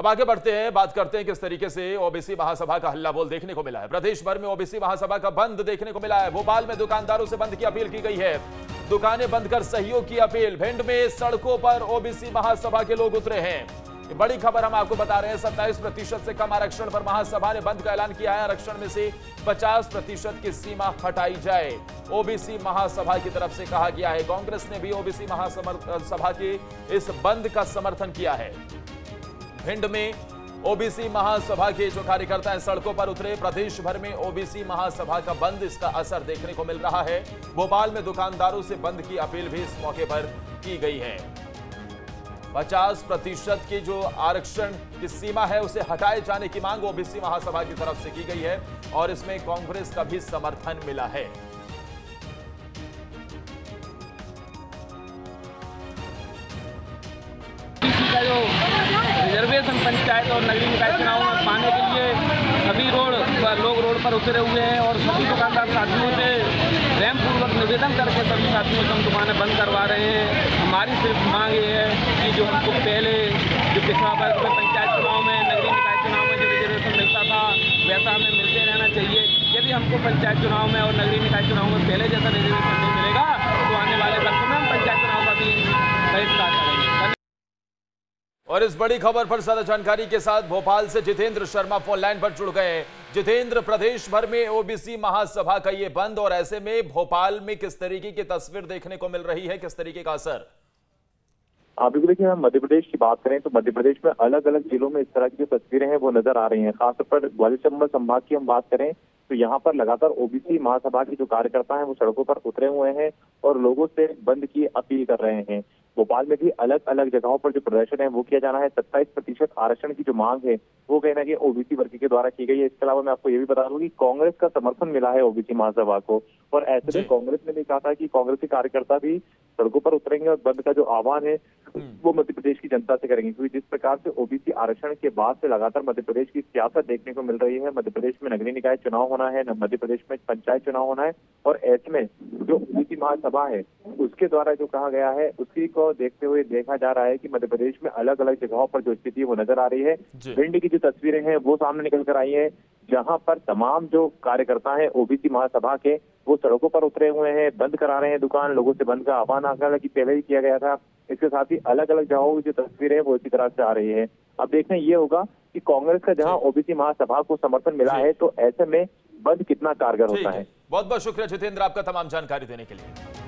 अब आगे बढ़ते हैं, बात करते हैं किस तरीके से ओबीसी महासभा का हल्ला बोल देखने को मिला है। प्रदेश भर में ओबीसी महासभा का बंद देखने को मिला है। भोपाल में दुकानदारों से बंद की अपील की गई है। दुकानें बंद कर सहयोग की अपील। भिंड में सड़कों पर ओबीसी महासभा के लोग उतरे हैं। बड़ी खबर हम आपको बता रहे हैं, सत्ताईस प्रतिशत से कम आरक्षण पर महासभा ने बंद का ऐलान किया है। आरक्षण में से 50 प्रतिशत की सीमा हटाई जाए। ओबीसी महासभा की तरफ़ से कहा गया है। कांग्रेस ने भी ओबीसी महासभा के इस बंद का समर्थन किया है। भिंड में ओबीसी महासभा के जो कार्यकर्ता हैं सड़कों पर उतरे, प्रदेश भर में ओबीसी महासभा का बंद इसका असर देखने को मिल रहा है। भोपाल में दुकानदारों से बंद की अपील भी इस मौके पर की गई है। 50 प्रतिशत की जो आरक्षण की सीमा है, उसे हटाए जाने की मांग ओबीसी महासभा की तरफ़ से की गई है और इसमें कांग्रेस का भी समर्थन मिला है। पंचायत और नगरीय निकाय चुनाव में पाने के लिए सभी रोड लोग रोड पर उतरे हुए हैं और सभी दुकानदार साथियों से प्रेम पूर्वक निवेदन करके सभी साथियों से हम दुकानें बंद करवा रहे हैं। हमारी सिर्फ़ मांग ये है कि जो हमको पहले जो पिछड़ा वर्ग में, पंचायत चुनाव में, नगरीय निकाय चुनाव में जो रिजर्वेशन मिलता था, वैसा हमें मिलते रहना चाहिए। यदि हमको पंचायत चुनाव में और नगरीय निकाय चुनाव में पहले जैसा रिजर्वेशन नहीं मिलेगा तो आने वाले वक्त में हम पंचायत चुनाव का भी बहिष्कार करेंगे और इस बड़ी खबर पर ज़्यादा जानकारी के साथ भोपाल से जितेंद्र शर्मा फ़ोन लाइन पर जुड़ गए। जितेंद्र, प्रदेश भर में ओबीसी महासभा का ये बंद, और ऐसे में भोपाल में किस तरीके की तस्वीर देखने को मिल रही है? किस तरीके का असर? हाँ बिल्कुल, देखिए, हम मध्य प्रदेश की बात करें तो मध्य प्रदेश में अलग अलग जिलों में इस तरह की जो तस्वीरें हैं, वो नज़र आ रही हैं। खासतौर पर ग्वालियर चंबल संभाग की हम बात करें तो यहाँ पर लगातार ओबीसी महासभा के जो कार्यकर्ता हैं, वो सड़कों पर उतरे हुए हैं और लोगों से बंद की अपील कर रहे हैं। भोपाल में भी अलग अलग जगहों पर जो प्रदर्शन है, वो किया जाना है। सत्ताईस प्रतिशत आरक्षण की जो मांग है वो कहीं ना कहीं ओबीसी वर्ग के द्वारा की गई है। इसके अलावा मैं आपको ये भी बता दूँ कि कांग्रेस का समर्थन मिला है ओबीसी महासभा को। और ऐसे में कांग्रेस ने भी कहा था कि कांग्रेस के कार्यकर्ता भी सड़कों पर उतरेंगे और बंद का जो आह्वान है वो मध्य प्रदेश की जनता से करेंगे। क्योंकि जिस प्रकार से ओबीसी आरक्षण के बाद से लगातार मध्य प्रदेश की सियासत देखने को मिल रही है मध्य प्रदेश में नगरीय निकाय चुनाव होना है मध्य प्रदेश में पंचायत चुनाव होना है और ऐसे में जो ओबीसी महासभा है उसके द्वारा जो कहा गया है उसी को देखते हुए देखा जा रहा है कि मध्य प्रदेश में अलग अलग जगहों पर जो स्थिति वो नज़र आ रही है। भिंड की जो तस्वीरें हैं वो सामने निकल कर आई है जहाँ पर तमाम जो कार्यकर्ता हैं ओबीसी महासभा के वो सड़कों पर उतरे हुए हैं बंद करा रहे हैं दुकान लोगों से बंद का आह्वान हालाँकि पहले ही किया गया था। इसके साथ ही अलग अलग जगहों की जो तस्वीरें हैं वो इसी तरह से आ रही है। अब देखना ये होगा कि कांग्रेस का जहाँ ओबीसी महासभा को समर्थन मिला है तो ऐसे में बंद कितना कारगर होता है। बहुत बहुत शुक्रिया जितेंद्र आपका तमाम जानकारी देने के लिए।